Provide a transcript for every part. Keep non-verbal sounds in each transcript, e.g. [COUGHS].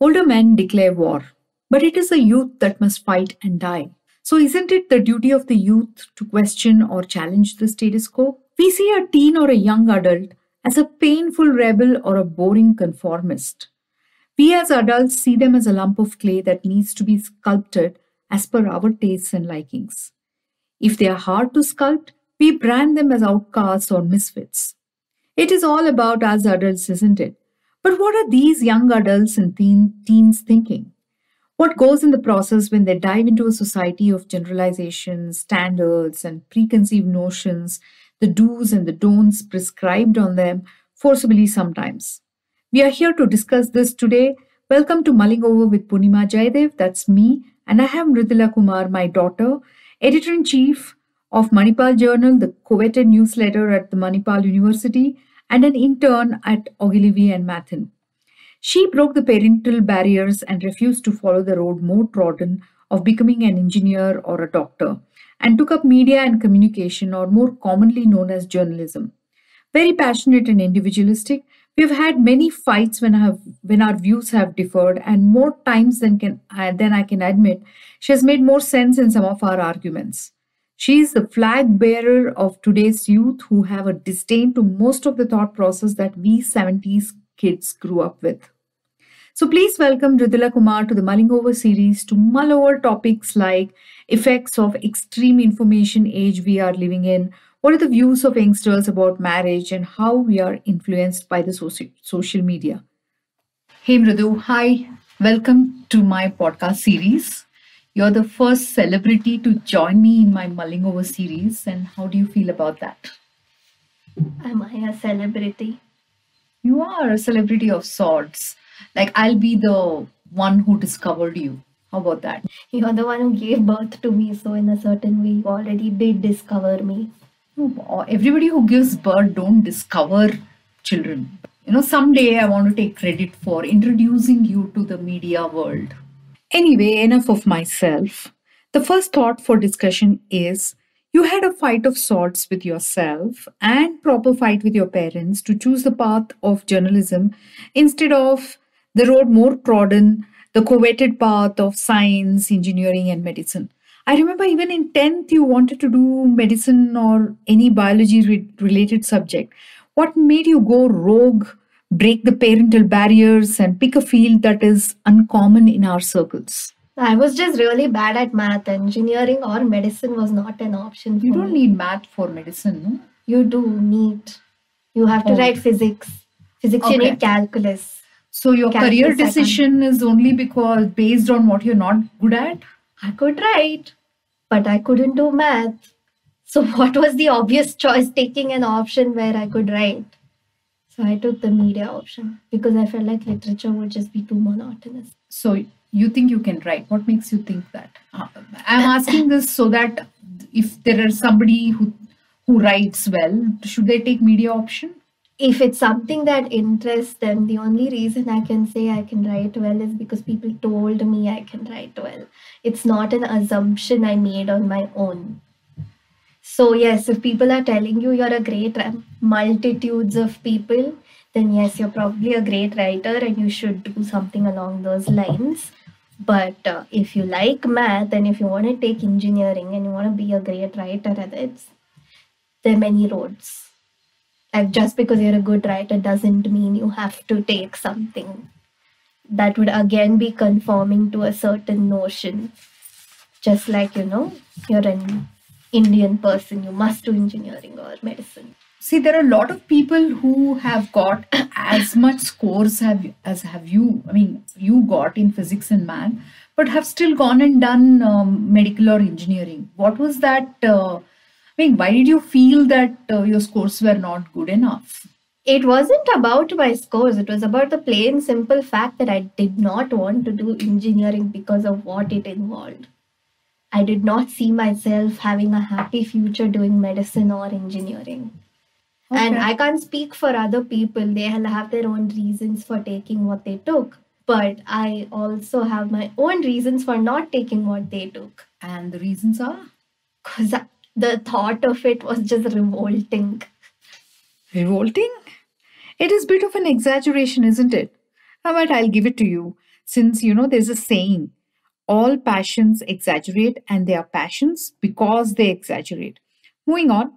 Older men declare war, but it is the youth that must fight and die. So, isn't it the duty of the youth to question or challenge the status quo? We see a teen or a young adult as a painful rebel or a boring conformist. We as adults see them as a lump of clay that needs to be sculpted as per our tastes and likings. If they are hard to sculpt, we brand them as outcasts or misfits. It is all about us adults, isn't it? But what are these young adults and teen, teens thinking? What goes in the process when they dive into a society of generalizations, standards, and preconceived notions, the do's and the don'ts prescribed on them forcibly sometimes? We are here to discuss this today. Welcome to Mulling Over with Poornima Jayadev, that's me, and I have Mridula Kumar, my daughter, editor in chief of Manipal Journal, the coveted newsletter at the Manipal University, and an intern at Ogilvy and Mather. She broke the parental barriers and refused to follow the road more trodden of becoming an engineer or a doctor, and took up media and communication, or more commonly known as journalism. Very passionate and individualistic, we've had many fights when, have, when our views have differed, and more times than, can, than I can admit, she has made more sense in some of our arguments. She is the flag bearer of today's youth who have a disdain to most of the thought process that we 70s kids grew up with. So please welcome Mridula Kumar to the Mulling Over series to mull over topics like effects of extreme information age we are living in, what are the views of youngsters about marriage, and how we are influenced by the soci- social media. Hey Mridu, hi, welcome to my podcast series. You're the first celebrity to join me in my mulling over series, and how do you feel about that? Am I a celebrity? You are a celebrity of sorts. Like, I'll be the one who discovered you. How about that? You're the one who gave birth to me, so in a certain way, you already did discover me. Everybody who gives birth don't discover children. You know, someday I want to take credit for introducing you to the media world. Anyway, enough of myself. The first thought for discussion is you had a fight of sorts with yourself and proper fight with your parents to choose the path of journalism instead of the road more trodden, the coveted path of science, engineering, and medicine. I remember even in 10th, you wanted to do medicine or any biology re- related subject. What made you go rogue, break the parental barriers, and pick a field that is uncommon in our circles? I was just really bad at math. Engineering or medicine was not an option You don't me. need math for medicine, no? You do need. You have to Oh. write physics. Physics, you need calculus. So your Calculus, career decision is only because based on what you're not good at? I could write, but I couldn't do math. So, [LAUGHS] what was the obvious choice? Taking an option where I could write. So, I took the media option because I felt like literature would just be too monotonous. So you think you can write? What makes you think that? Uh, I'm asking this so that if there is somebody who who writes well, should they take media option? if it's something that interests them, the only reason I can say I can write well is because people told me I can write well. It's not an assumption I made on my own. So, yes, if people are telling you you're a great multitudes of people, then yes, you're probably a great writer and you should do something along those lines. But uh, if you like math and if you want to take engineering and you want to be a great writer at it, there are many roads like just because you're a good writer doesn't mean you have to take something that would again be conforming to a certain notion just like you know you're an indian person you must do engineering or medicine See, there are a lot of people who have got [COUGHS] as much scores have as have you. I mean, you got in physics and math, but have still gone and done um, medical or engineering. What was that? Uh, I mean, why did you feel that uh, your scores were not good enough? it wasn't about my scores it was about the plain simple fact that i did not want to do engineering because of what it involved i did not see myself having a happy future doing medicine or engineering And I can't speak for other people. They'll have their own reasons for taking what they took. But I also have my own reasons for not taking what they took. And the reasons are Because the thought of it was just revolting. revolting. It is a bit of an exaggeration, isn't it? Uh, But I'll give it to you. since you know there's a saying all passions exaggerate and they are passions because they exaggerate. Moving on.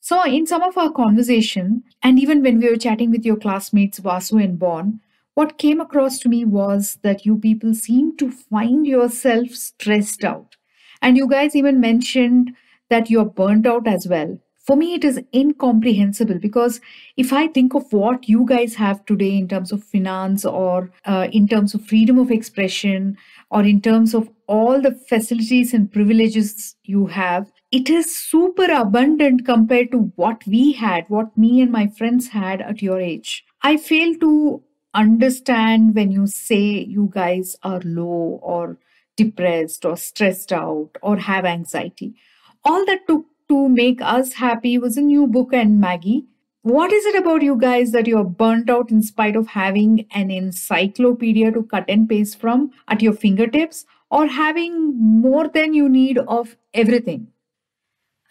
So in some of our conversation and even when we were chatting with your classmates vasu and bon what came across to me was that you people seem to find yourself stressed out. And you guys even mentioned that you're burnt out as well for me it is incomprehensible because if i think of what you guys have today in terms of finance or uh, in terms of freedom of expression or in terms of all the facilities and privileges you have it is super abundant compared to what we had what me and my friends had at your age. I fail to understand when you say you guys are low or depressed or stressed out or have anxiety. All that took to make us happy was a new book and Maggie. What is it about you guys that you're burnt out in spite of having an encyclopedia to cut and paste from at your fingertips or having more than you need of everything?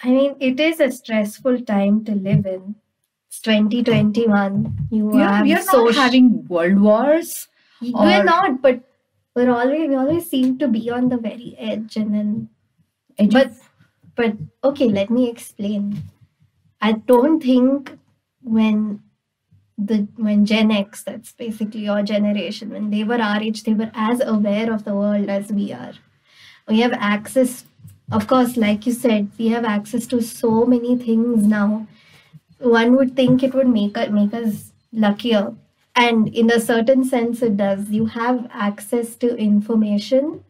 I mean, it is a stressful time to live in. It's 2021. You Yeah, have we are not having world wars. We're or- not, but we're always we always seem to be on the very edge, and then edu- but but okay, let me explain. I don't think when the when Gen X, that's basically your generation, when they were our age, they were as aware of the world as we are. We have access, of course, like you said, we have access to so many things now. One would think it would make make us luckier. And in a certain sense, it does. You have access to information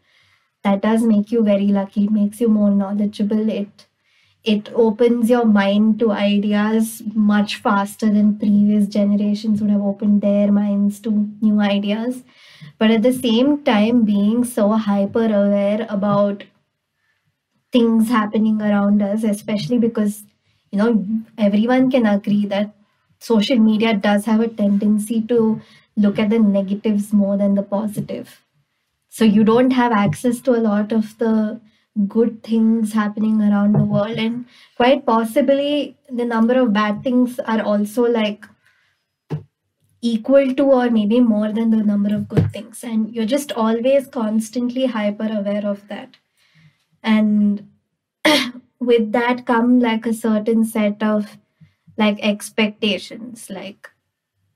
that does make you very lucky. It makes you more knowledgeable. It it opens your mind to ideas much faster than previous generations would have opened their minds to new ideas. But at the same time, being so hyper aware about things happening around us, especially because you know everyone can agree that social media does have a tendency to look at the negatives more than the positive so you don't have access to a lot of the good things happening around the world. And quite possibly the number of bad things are also like equal to or maybe more than the number of good things. And you're just always constantly hyper aware of that. And [CLEARS THROAT] with that come like a certain set of like expectations like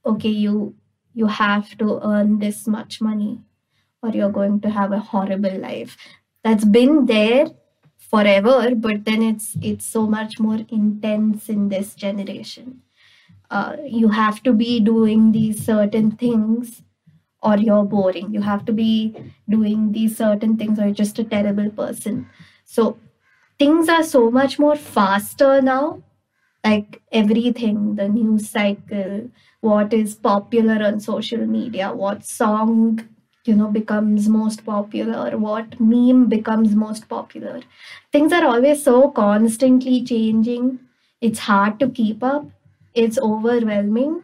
okay you you have to earn this much money or you're going to have a horrible life. That's been there forever but then it's it's so much more intense in this generation. Uh, you have to be doing these certain things or you're boring. You have to be doing these certain things or you're just a terrible person. So things are so much more faster now. Like everything the news cycle what is popular on social media what song you know becomes most popular. What meme becomes most popular. Things are always so constantly changing. It's hard to keep up. It's overwhelming.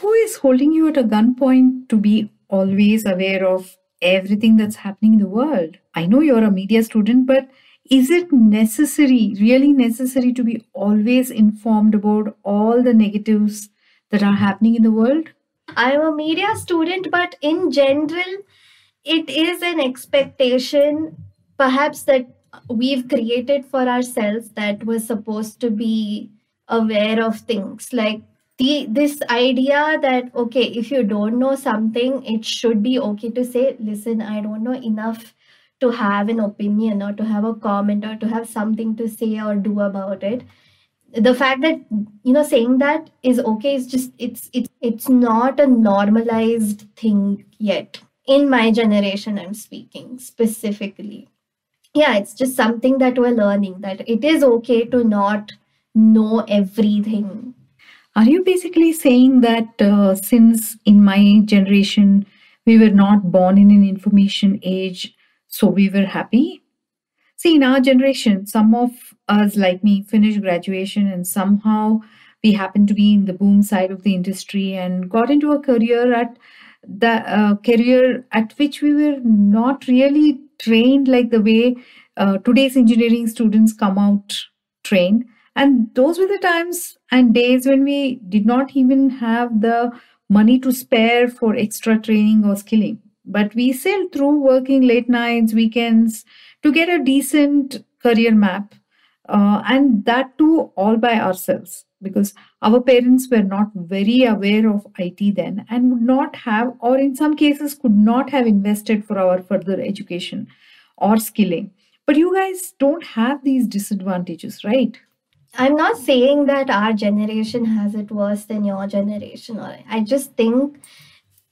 Who is holding you at a gunpoint to be always aware of everything that's happening in the world? I know you're a media student, but is it necessary, really necessary, to be always informed about all the negatives that are happening in the world? i'm a media student but in general it is an expectation perhaps that we've created for ourselves that we're supposed to be aware of things. Like the this idea that okay if you don't know something it should be okay to say listen i don't know enough to have an opinion or to have a comment or to have something to say or do about it. The fact that you know saying that is okay is just it's it's it's not a normalized thing yet in my generation i'm speaking specifically yeah it's just something that we're learning that it is okay to not know everything Are you basically saying that uh, since in my generation we were not born in an information age, so we were happy? See, in our generation, some of us, like me, finished graduation and somehow we happened to be in the boom side of the industry and got into a career at the uh, career at which we were not really trained like the way uh, today's engineering students come out trained. And those were the times and days when we did not even have the money to spare for extra training or skilling. but we sailed through working late nights, weekends to get a decent career map, uh, and that too all by ourselves because our parents were not very aware of IT then and would not have, or in some cases, could not have invested for our further education or skilling. But you guys don't have these disadvantages, right? I'm not saying that our generation has it worse than your generation. Or I just think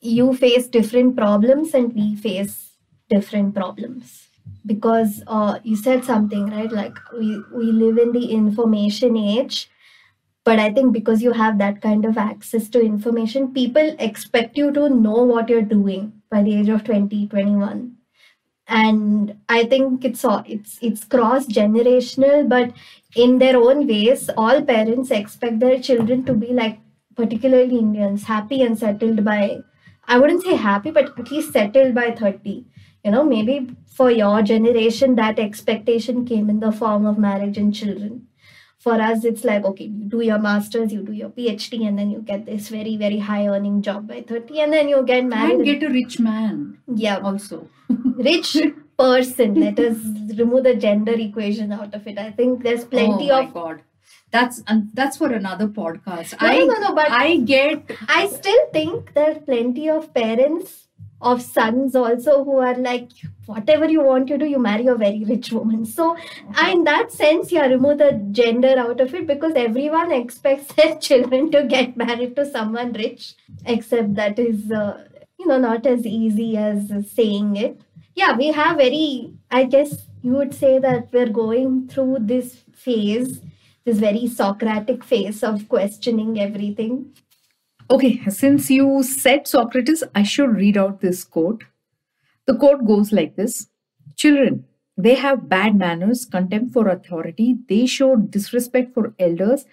you face different problems and we face different problems because uh, you said something right? Like we we live in the information age but i think because you have that kind of access to information people expect you to know what you're doing by the age of 20 21 and i think it's all it's it's cross generational but in their own ways all parents expect their children to be like particularly indians happy and settled by i wouldn't say happy but at least settled by 30 you know maybe for your generation that expectation came in the form of marriage and children for us it's like okay you do your masters you do your phd and then you get this very very high earning job by 30 and then you get married And get a rich man yeah also. [LAUGHS] rich person let us remove the gender equation out of it i think there's plenty oh my of god. That's and that's for another podcast. no, I no, no, no, but I get I still think there are plenty of parents of sons also who are like, whatever you want to do, you marry a very rich woman. So, in that sense, yeah, remove the gender out of it because everyone expects [LAUGHS] their children to get married to someone rich, except that is, uh, you know, not as easy as saying it. Yeah, we have very, I guess you would say that we're going through this phase, this very Socratic phase of questioning everything. Okay, since you said Socrates, I should read out this quote. The quote goes like this Children, they have bad manners, contempt for authority, they show disrespect for elders,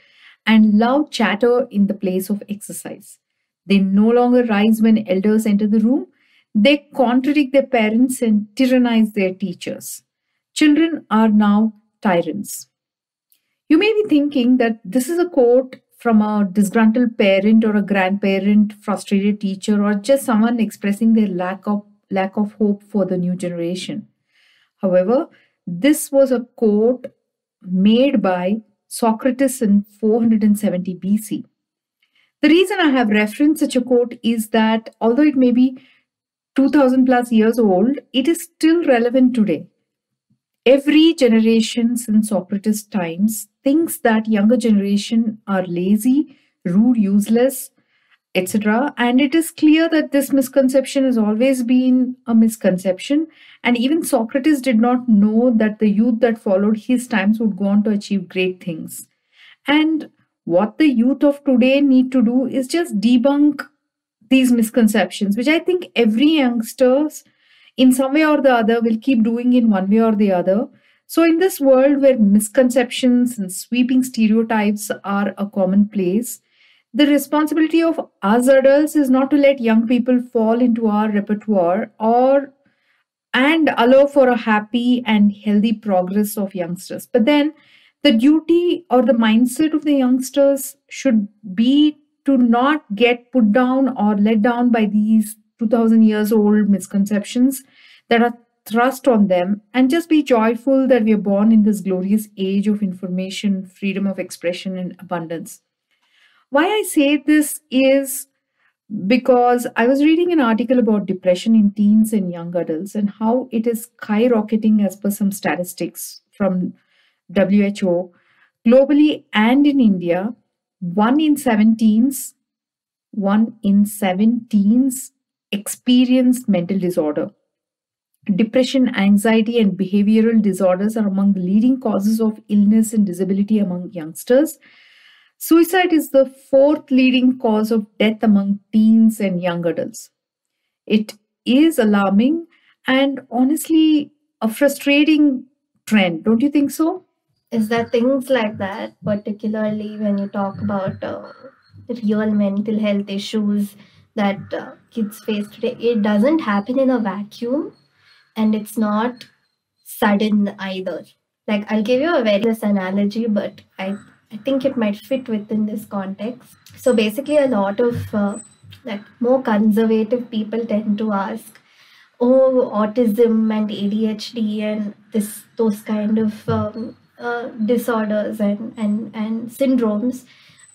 and love chatter in the place of exercise. They no longer rise when elders enter the room, they contradict their parents and tyrannize their teachers. Children are now tyrants. You may be thinking that this is a quote from a disgruntled parent or a grandparent, frustrated teacher, or just someone expressing their lack of lack of hope for the new generation. However, this was a quote made by Socrates in 470 BC. The reason I have referenced such a quote is that although it may be 2000 plus years old, it is still relevant today. Every generation since Socrates' times thinks that younger generation are lazy, rude, useless, etc. And it is clear that this misconception has always been a misconception. And even Socrates did not know that the youth that followed his times would go on to achieve great things. And what the youth of today need to do is just debunk these misconceptions, which I think every youngsters in some way or the other will keep doing in one way or the other. So, in this world where misconceptions and sweeping stereotypes are a commonplace, the responsibility of us adults is not to let young people fall into our repertoire or and allow for a happy and healthy progress of youngsters. But then the duty or the mindset of the youngsters should be to not get put down or let down by these 2000 years old misconceptions that are thrust on them and just be joyful that we are born in this glorious age of information, freedom of expression, and abundance. Why I say this is because I was reading an article about depression in teens and young adults and how it is skyrocketing as per some statistics from WHO globally and in India. One in seven teens, one in seven teens experienced mental disorder. Depression, anxiety, and behavioral disorders are among the leading causes of illness and disability among youngsters. Suicide is the fourth leading cause of death among teens and young adults. It is alarming and honestly a frustrating trend, don't you think so? Is that things like that, particularly when you talk about uh, real mental health issues that uh, kids face today, it doesn't happen in a vacuum and it's not sudden either. Like, I'll give you a various analogy, but I, I think it might fit within this context. So, basically, a lot of uh, like more conservative people tend to ask, oh autism and ADHD and this those kind of um, uh, disorders and and and syndromes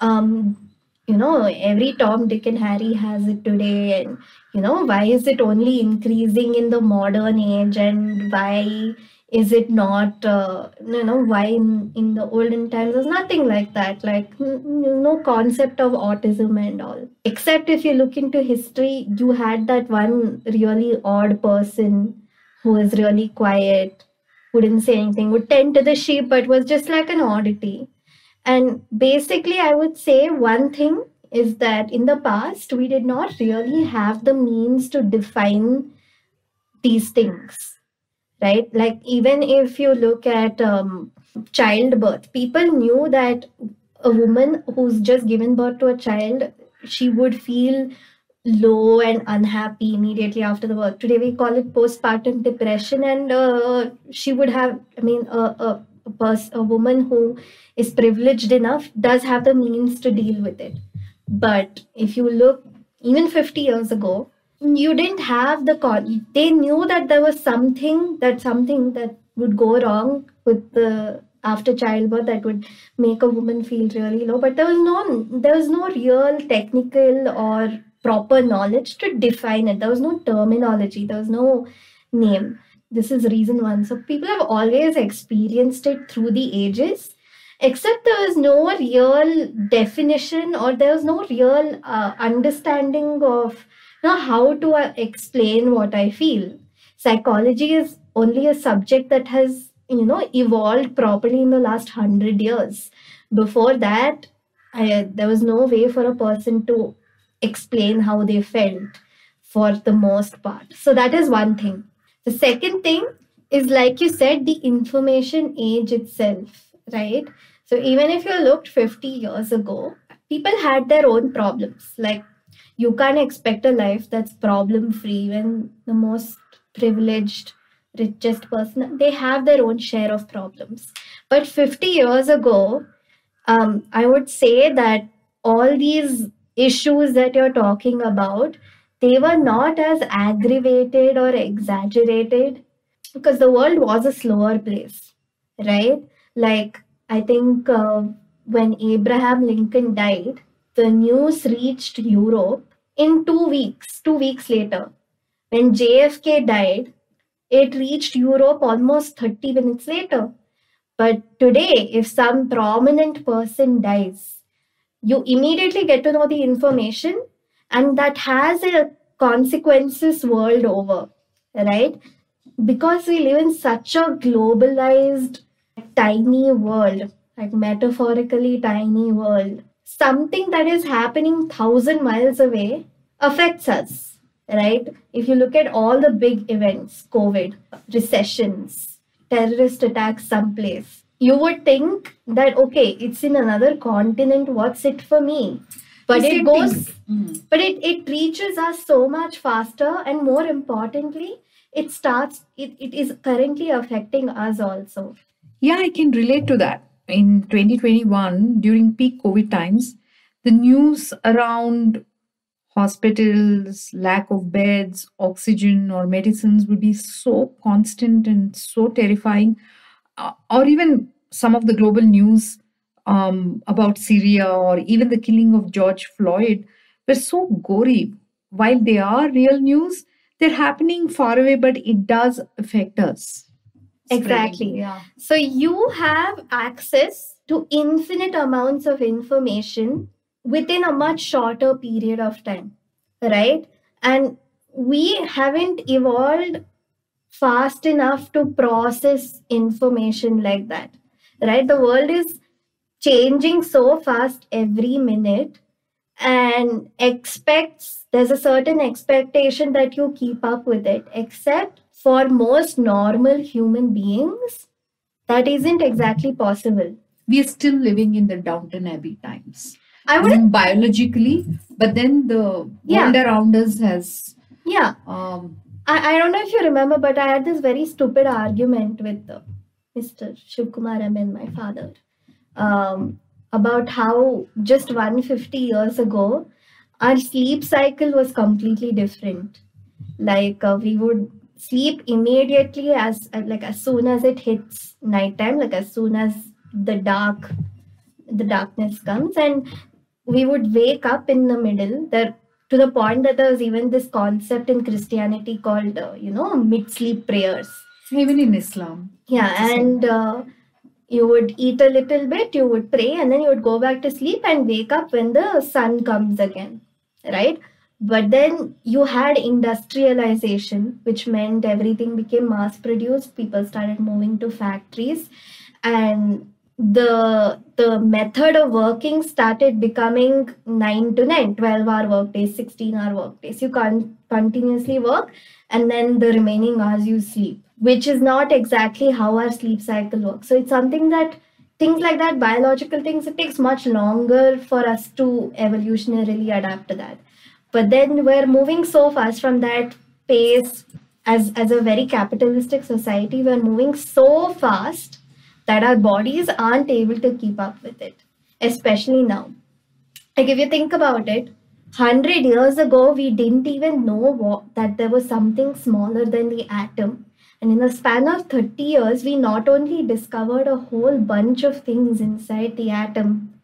um, you know every tom dick and harry has it today and you know why is it only increasing in the modern age and why is it not uh, you know why in, in the olden times there's nothing like that like no concept of autism and all. Except if you look into history you had that one really odd person who was really quiet who didn't say anything would tend to the sheep but was just like an oddity and basically i would say one thing is that in the past we did not really have the means to define these things right? Like even if you look at um, childbirth, people knew that a woman who's just given birth to a child, she would feel low and unhappy immediately after the birth. Today we call it postpartum depression, and uh, she would have, I mean, a, a, a, pers- a woman who is privileged enough does have the means to deal with it. But if you look even 50 years ago, you didn't have the con they knew that there was something that something that would go wrong with the after childbirth that would make a woman feel really low. But there was no there was no real technical or proper knowledge to define it. There was no terminology. There was no name this is reason one so people have always experienced it through the ages except there was no real definition or there was no real uh, understanding of now, how to uh, explain what I feel? Psychology is only a subject that has, you know, evolved properly in the last hundred years. Before that, I, there was no way for a person to explain how they felt for the most part. So that is one thing. The second thing is, like you said, the information age itself, right? So even if you looked 50 years ago, people had their own problems. Like you can't expect a life that's problem free when the most privileged richest person they have their own share of problems but 50 years ago um, i would say that all these issues that you're talking about they were not as aggravated or exaggerated because the world was a slower place right like i think uh, when abraham lincoln died the news reached europe in two weeks, two weeks later, when JFK died, it reached Europe almost 30 minutes later. But today, if some prominent person dies, you immediately get to know the information, and that has a consequences world over, right? Because we live in such a globalized, tiny world, like metaphorically tiny world, something that is happening thousand miles away affects us, right? If you look at all the big events, COVID, recessions, terrorist attacks someplace, you would think that okay, it's in another continent, what's it for me? But it goes mm. but it, it reaches us so much faster and more importantly, it starts it, it is currently affecting us also. Yeah, I can relate to that in 2021 during peak covid times the news around hospitals lack of beds oxygen or medicines would be so constant and so terrifying uh, or even some of the global news um, about syria or even the killing of george floyd were so gory while they are real news they're happening far away but it does affect us Exactly. Yeah. So you have access to infinite amounts of information within a much shorter period of time, right? And we haven't evolved fast enough to process information like that, right? The world is changing so fast every minute and expects there's a certain expectation that you keep up with it except for most normal human beings, that isn't exactly possible. We are still living in the Downton Abbey times. I would biologically, but then the yeah. world around us has. Yeah. Um, I, I don't know if you remember, but I had this very stupid argument with uh, Mr. Shivkumar and my father um, about how just 150 years ago, our sleep cycle was completely different. Like uh, we would sleep immediately as like as soon as it hits nighttime, like as soon as the dark the darkness comes. And we would wake up in the middle there to the point that there was even this concept in christianity called uh, you know mid sleep prayers. Even in islam. Yeah and uh, you would eat a little bit you would pray and then you would go back to sleep and wake up when the sun comes again right? But then you had industrialization which meant everything became mass produced people started moving to factories and the the method of working started becoming 9 to 9 12 hour work days 16 hour work days you can't continuously work and then the remaining hours you sleep which is not exactly how our sleep cycle works so it's something that things like that biological things it takes much longer for us to evolutionarily adapt to that but then we're moving so fast from that pace as as a very capitalistic society we're moving so fast that our bodies aren't able to keep up with it, especially now. Like if you think about it, 100 years ago, we didn't even know what, that there was something smaller than the atom. And in the span of 30 years, we not only discovered a whole bunch of things inside the atom,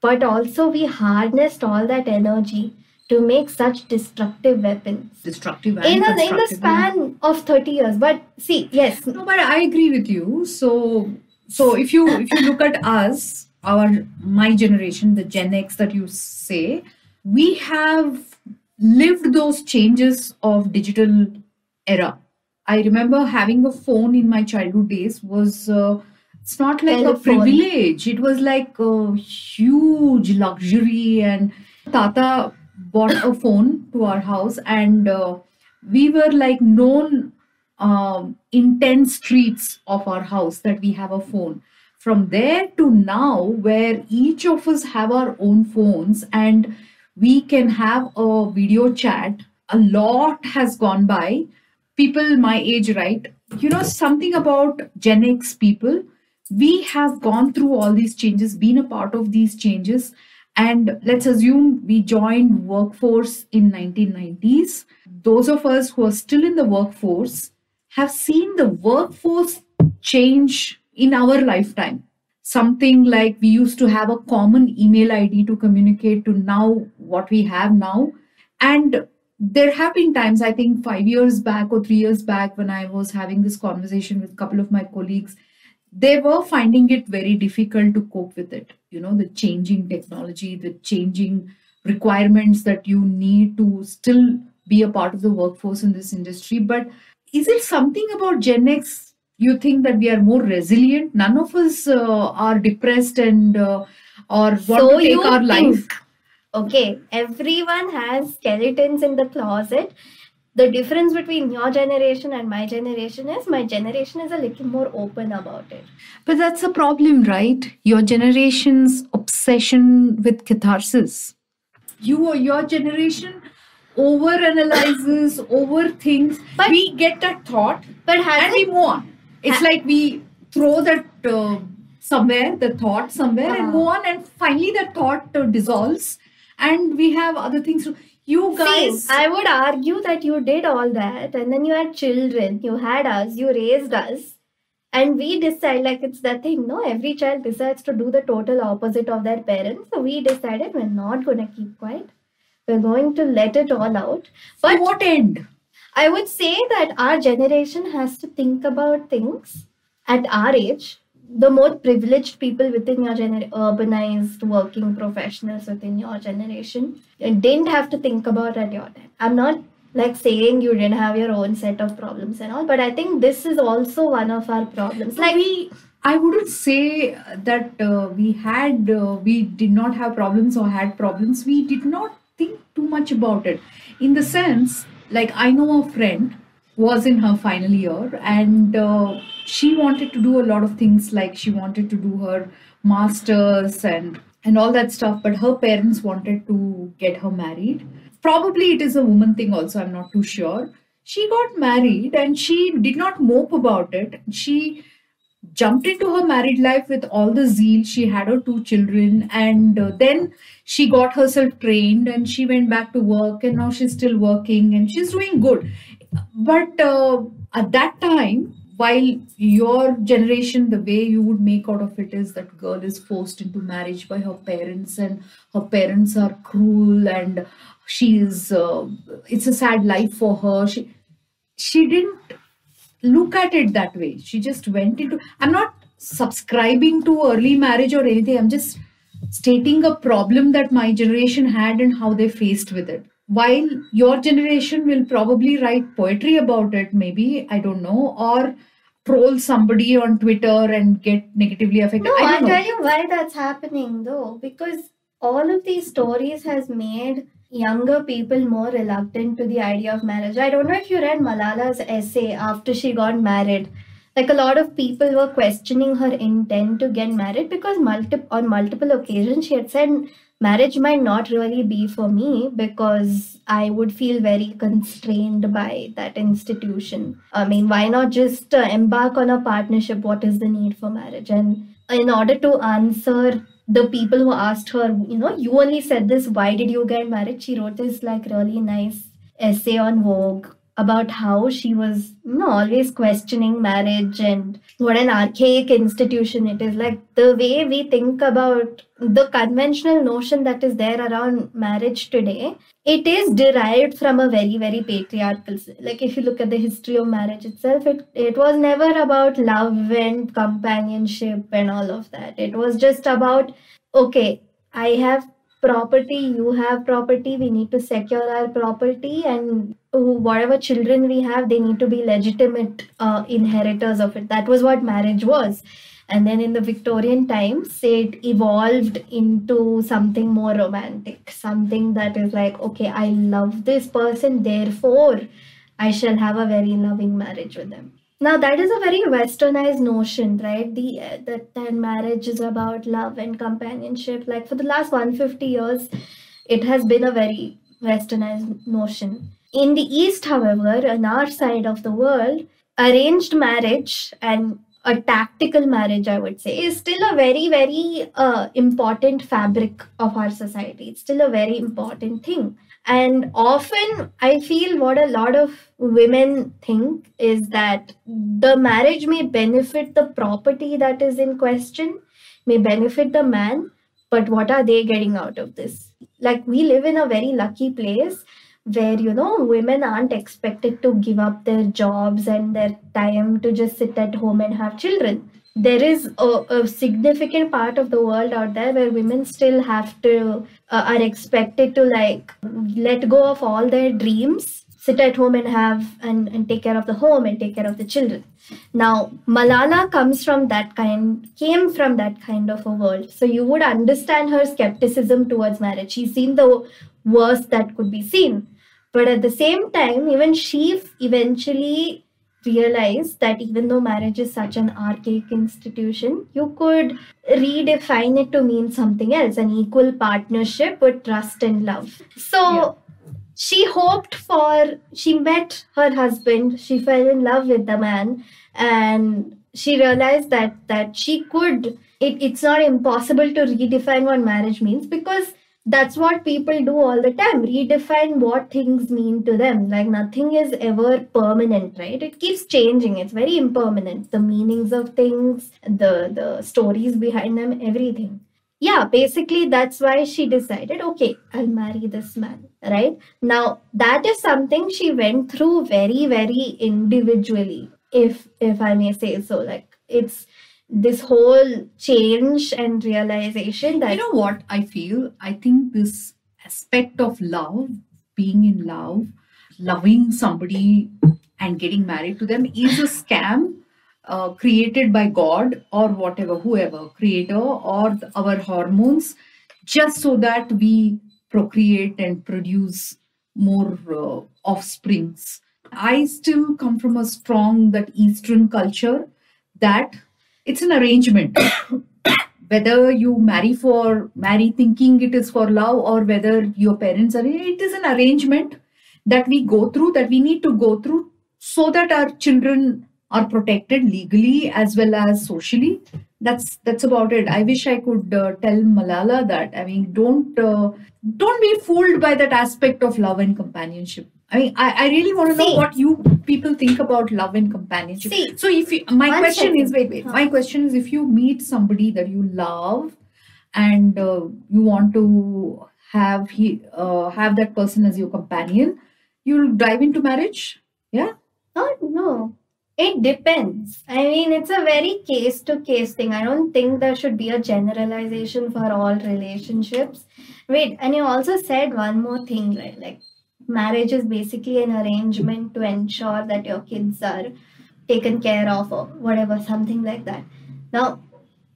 but also we harnessed all that energy to make such destructive weapons. Destructive in, a, in the span of 30 years. But see, yes. No, but I agree with you. So so if you if you look at us our my generation the gen x that you say we have lived those changes of digital era i remember having a phone in my childhood days was uh, it's not like Telephone. a privilege it was like a huge luxury and tata bought a phone to our house and uh, we were like known um, ten streets of our house that we have a phone. From there to now, where each of us have our own phones and we can have a video chat, a lot has gone by. People my age, right? You know, something about Gen X people, we have gone through all these changes, been a part of these changes. And let's assume we joined workforce in 1990s. Those of us who are still in the workforce, have seen the workforce change in our lifetime. Something like we used to have a common email ID to communicate to now what we have now. And there have been times, I think five years back or three years back, when I was having this conversation with a couple of my colleagues, they were finding it very difficult to cope with it. You know, the changing technology, the changing requirements that you need to still be a part of the workforce in this industry. But is it something about Gen X you think that we are more resilient? None of us uh, are depressed and uh, or want so to take our think. life. Okay, everyone has skeletons in the closet. The difference between your generation and my generation is my generation is a little more open about it. But that's a problem, right? Your generation's obsession with catharsis. You or your generation over analyzes, overthinks. But we get that thought, but and we move on. It's ha- like we throw that uh, somewhere, the thought somewhere, uh and move on, and finally the thought uh, dissolves, and we have other things. To, you guys, See, I would argue that you did all that, and then you had children, you had us, you raised us. And we decide, like it's that thing, no? Every child decides to do the total opposite of their parents. So we decided we're not going to keep quiet we're going to let it all out. But to what end? I would say that our generation has to think about things at our age. The more privileged people within your generation, urbanized working professionals within your generation, didn't have to think about at your time. I'm not like saying you didn't have your own set of problems and all, but I think this is also one of our problems. Like we, I wouldn't say that uh, we had, uh, we did not have problems or had problems. We did not think too much about it in the sense like i know a friend was in her final year and uh, she wanted to do a lot of things like she wanted to do her masters and and all that stuff but her parents wanted to get her married probably it is a woman thing also i'm not too sure she got married and she did not mope about it she jumped into her married life with all the zeal. She had her two children, and uh, then she got herself trained and she went back to work, and now she's still working and she's doing good. But uh, at that time, while your generation, the way you would make out of it is that girl is forced into marriage by her parents, and her parents are cruel, and she is. Uh, it's a sad life for her. She she didn't look at it that way. She just went into. I'm not subscribing to early marriage or anything. I'm just stating a problem that my generation had and how they faced with it. While your generation will probably write poetry about it, maybe, I don't know, or troll somebody on Twitter and get negatively affected. No, I I'll tell you why that's happening though, because all of these stories has made younger people more reluctant to the idea of marriage. I don't know if you read Malala's essay after she got married. Like a lot of people were questioning her intent to get married because multi- on multiple occasions she had said marriage might not really be for me because I would feel very constrained by that institution. I mean, why not just uh, embark on a partnership? What is the need for marriage? And in order to answer the people who asked her, you know, you only said this, why did you get married? She wrote this like really nice essay on Vogue about how she was you know always questioning marriage and what an archaic institution it is like the way we think about the conventional notion that is there around marriage today it is derived from a very very patriarchal like if you look at the history of marriage itself it it was never about love and companionship and all of that. It was just about okay i have property you have property we need to secure our property and whatever children we have they need to be legitimate uh, inheritors of it. That was what marriage was. And then in the victorian times it evolved into something more romantic something that is like okay i love this person therefore i shall have a very loving marriage with them. Now that is a very westernized notion right? The that, that marriage is about love and companionship. Like for the last 150 years it has been a very westernized notion in the east however on our side of the world arranged marriage and a tactical marriage i would say is still a very very uh, important fabric of our society. It's still a very important thing. And often i feel what a lot of women think is that the marriage may benefit the property that is in question may benefit the man but what are they getting out of this? Like we live in a very lucky place where you know women aren't expected to give up their jobs and their time to just sit at home and have children. There is a, a significant part of the world out there where women still have to uh, are expected to like let go of all their dreams sit at home and have and, and take care of the home and take care of the children now malala comes from that kind came from that kind of a world so you would understand her skepticism towards marriage she's seen the worst that could be seen but at the same time even she eventually realized that even though marriage is such an archaic institution, you could redefine it to mean something else an equal partnership with trust and love. So Yeah. She hoped for, she met her husband, she fell in love with the man, and she realized that that she could it, it's not impossible to redefine what marriage means because that's what people do all the time. Redefine what things mean to them. Like nothing is ever permanent right? It keeps changing. It's very impermanent. The meanings of things the the stories behind them everything yeah basically that's why she decided okay i'll marry this man right? Now that is something she went through very very individually if if i may say so. Like it's this whole change and realization that you know what I feel? I think this aspect of love, being in love, loving somebody and getting married to them is a scam uh, created by God or whatever, whoever, creator or our hormones, just so that we procreate and produce more uh, offsprings. I still come from a strong that Eastern culture that it's an arrangement [COUGHS] whether you marry for marry thinking it is for love or whether your parents are it is an arrangement that we go through that we need to go through so that our children are protected legally as well as socially that's that's about it i wish i could uh, tell malala that i mean don't uh, don't be fooled by that aspect of love and companionship I mean, I, I really want to know what you people think about love and companionship. See, so if you, my one question is, wait, wait. Huh. My question is, if you meet somebody that you love, and uh, you want to have he uh, have that person as your companion, you'll dive into marriage. Yeah. Oh, no. It depends. I mean, it's a very case to case thing. I don't think there should be a generalization for all relationships. Wait, and you also said one more thing? Like, marriage is basically an arrangement to ensure that your kids are taken care of or whatever, something like that. Now,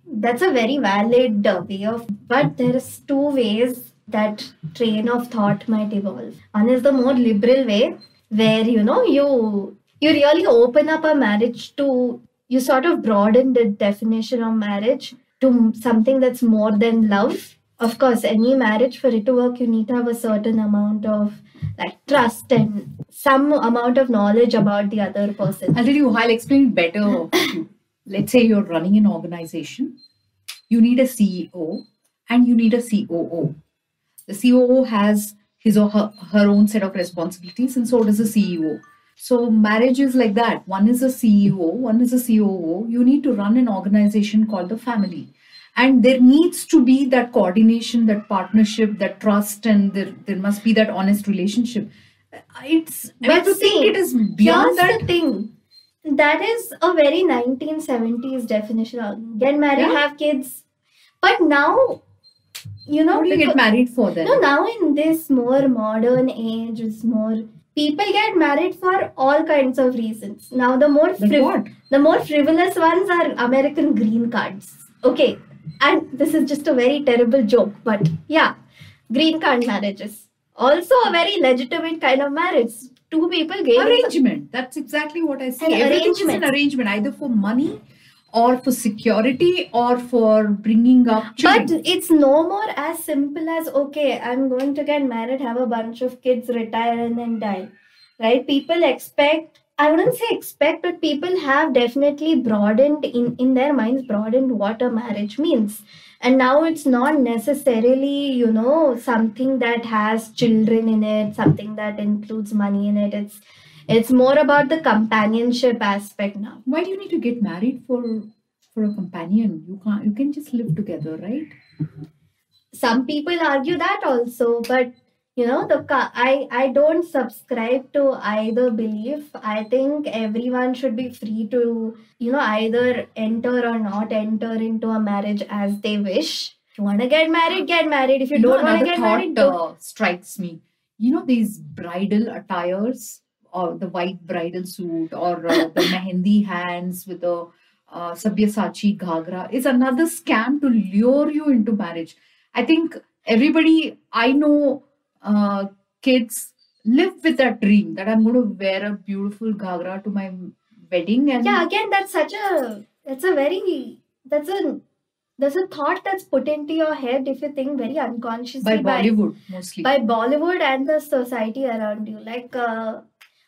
that's a very valid uh, way of, but there's two ways that train of thought might evolve. One is the more liberal way, where you know you you really open up a marriage to you sort of broaden the definition of marriage to something that's more than love of course any marriage for it to work you need to have a certain amount of like trust and some amount of knowledge about the other person I'll tell you. I'll explain better. Let's say you're running an organization. You need a CEO and you need a COO. The COO has his or her, her own set of responsibilities, and so does the CEO. So marriage is like that. One is a CEO, one is a COO. You need to run an organization called the family. And there needs to be that coordination, that partnership, that trust, and there, there must be that honest relationship. It's But to think it is beyond that. the thing. That is a very 1970s definition. of Get married, Yeah. have kids. But now, you know, How do you becau- get married for then? No, now in this more modern age, it's more people get married for all kinds of reasons. Now the more friv- the more frivolous ones are American green cards. Okay, and this is just a very terrible joke, but yeah, green card marriages also a very legitimate kind of marriage. Two people gave Arrangement. That's exactly what I see. An Everything is an arrangement. arrangement, either for money or for security or for bringing up children. But it's no more as simple as okay, I'm going to get married, have a bunch of kids, retire, and then die. Right? People expect, I wouldn't say expect, but people have definitely broadened in, in their minds, broadened what a marriage means. And now it's not necessarily, you know, something that has children in it, something that includes money in it. It's it's more about the companionship aspect now. Why do you need to get married for for a companion? You can't. You can just live together, right? some people argue that also but you know the i i don't subscribe to either belief i think everyone should be free to you know either enter or not enter into a marriage as they wish if you want to get married get married if you, know, don't want to get married uh, strikes me. You know these bridal attires, or the white bridal suit, or uh, the mehendi hands with the uh, Sabyasachi ghagra is another scam to lure you into marriage. I think everybody I know, uh, kids live with that dream that I'm going to wear a beautiful ghagra to my wedding, and yeah again that's such a that's a very that's a there's a thought that's put into your head if you think very unconsciously by Bollywood mostly. by Bollywood and the society around you. Like, uh,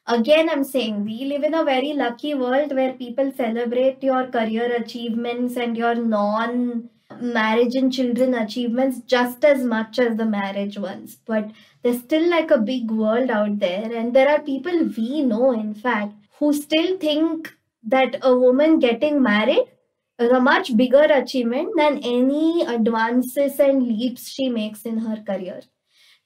again, I'm saying we live in a very lucky world where people celebrate your career achievements and your non marriage and children achievements just as much as the marriage ones. But there's still like a big world out there, and there are people we know, in fact, who still think that a woman getting married is a much bigger achievement than any advances and leaps she makes in her career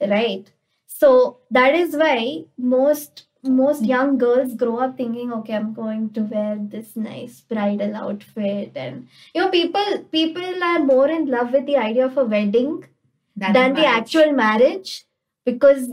right so that is why most most young girls grow up thinking okay i'm going to wear this nice bridal outfit. And you know people people are more in love with the idea of a wedding Than than the actual marriage because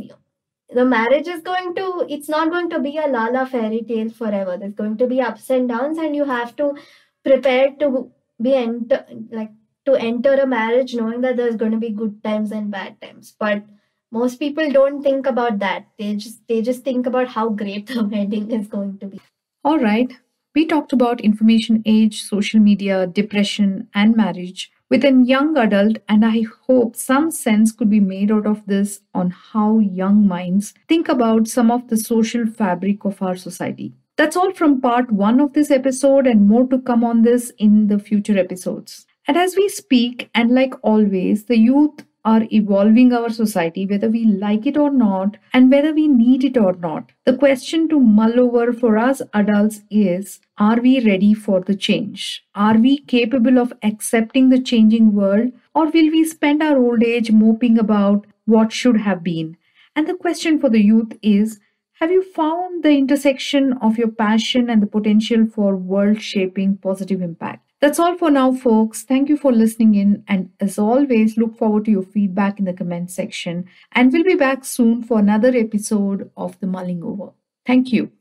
the marriage is going to it's not going to be a lala fairy tale forever. There's going to be ups and downs and you have to prepare to be enter like to enter a marriage knowing that there's going to be good times and bad times. But most people don't think about that they just they just think about how great the [LAUGHS] wedding is going to be All right. We talked about information age, social media, depression, and marriage with a young adult, and I hope some sense could be made out of this on how young minds think about some of the social fabric of our society. That's all from part one of this episode, and more to come on this in the future episodes. And as we speak, and like always, the youth are evolving our society, whether we like it or not, and whether we need it or not. The question to mull over for us adults is Are we ready for the change? Are we capable of accepting the changing world, or will we spend our old age moping about what should have been? And the question for the youth is Have you found the intersection of your passion and the potential for world shaping positive impact? That's all for now, folks. Thank you for listening in. And as always, look forward to your feedback in the comment section. And we'll be back soon for another episode of The Mulling Over. Thank you.